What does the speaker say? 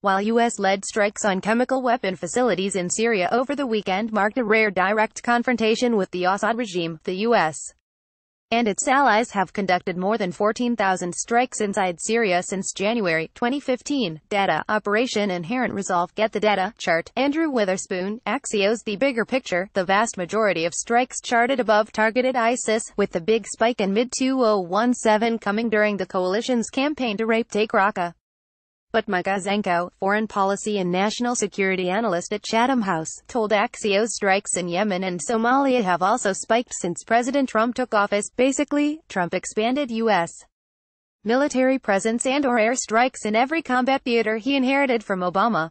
While U.S.-led strikes on chemical weapon facilities in Syria over the weekend marked a rare direct confrontation with the Assad regime, the U.S. and its allies have conducted more than 14,000 strikes inside Syria since January 2015. Data, Operation Inherent Resolve Get the data, chart, Andrew Witherspoon, Axios The bigger picture, the vast majority of strikes charted above targeted ISIS, with the big spike in mid-2017 coming during the coalition's campaign to rape take Raqqa. But Micah Zenko, foreign policy and national security analyst at Chatham House, told Axios strikes in Yemen and Somalia have also spiked since President Trump took office. Basically, Trump expanded U.S. military presence and or air strikes in every combat theater he inherited from Obama.